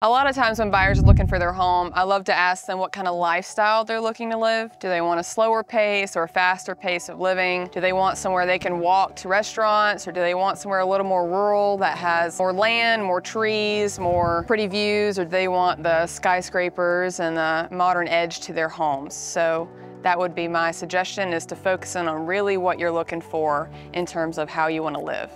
A lot of times when buyers are looking for their home, I love to ask them what kind of lifestyle they're looking to live. Do they want a slower pace or a faster pace of living? Do they want somewhere they can walk to restaurants or do they want somewhere a little more rural that has more land, more trees, more pretty views or do they want the skyscrapers and the modern edge to their homes? So that would be my suggestion is to focus in on really what you're looking for in terms of how you want to live.